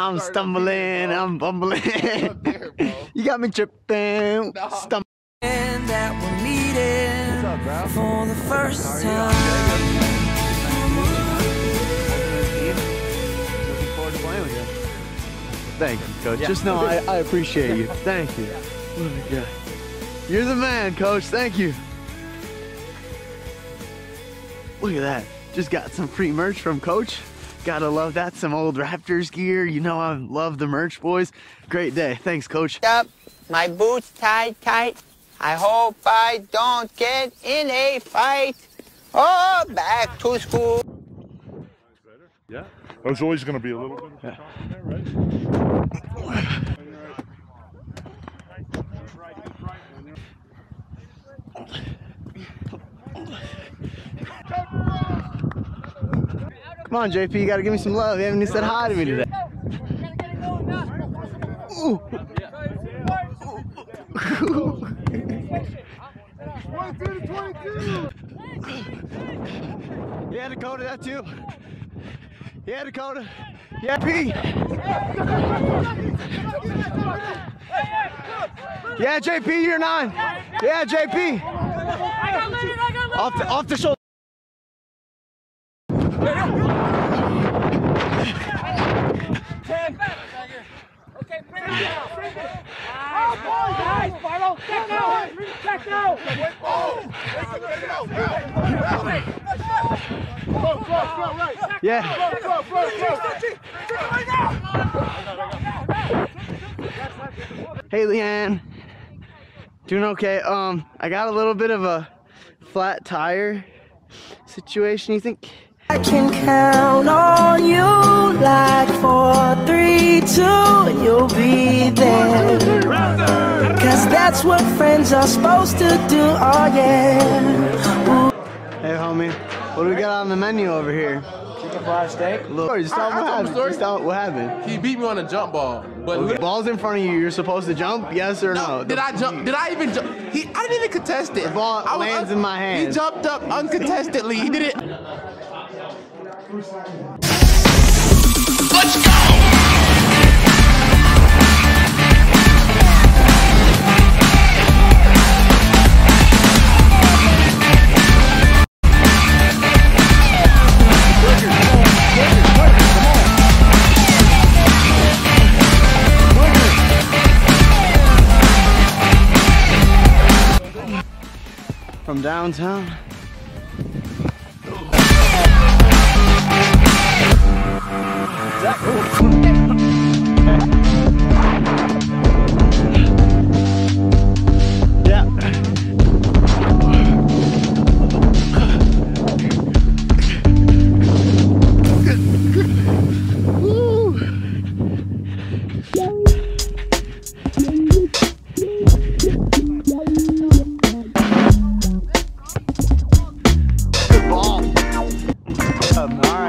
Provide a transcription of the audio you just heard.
I'm stumbling, I'm bumbling. there, you got me tripping, Nah. stumbling. That we're meeting What's up, bro? for the first How are you? time. Looking forward to playing with you. Thank you, coach. Just know I, I appreciate you. Thank you. Oh my God. You're the man, coach. Thank you. Look at that. Just got some free merch from coach. Gotta love that. Some old Raptors gear. You know I love the merch, boys. Great day. Thanks, coach. up, my boots tied tight. I hope I don't get in a fight. Oh, back to school. Yeah. There's always going to be a little bit of a chop there, right? Come on, JP. You gotta give me some love. You haven't even said hi to me today. Yeah, Dakota, that too. Yeah, Dakota. Yeah, P. Yeah, JP, you're nine. Yeah, JP. Off the, off the shoulder. Hey, Leanne. Doing okay. Um, I got a little bit of a flat tire situation. You think? I can count on you like four, three, two, you'll be there. Cause that's what friends are supposed to do, oh yeah. Hey, homie. What do we got on the menu over here? Chicken fried steak. Look, just tell I- me what happened. Just tell what happened. He beat me on a jump ball, but lit- Ball's in front of you. You're supposed to jump. Yes or no? did I jump? Did I even jump? He, I didn't even contest it. The ball lands in my hand. He jumped up uncontestedly. He did it. From downtown. All right.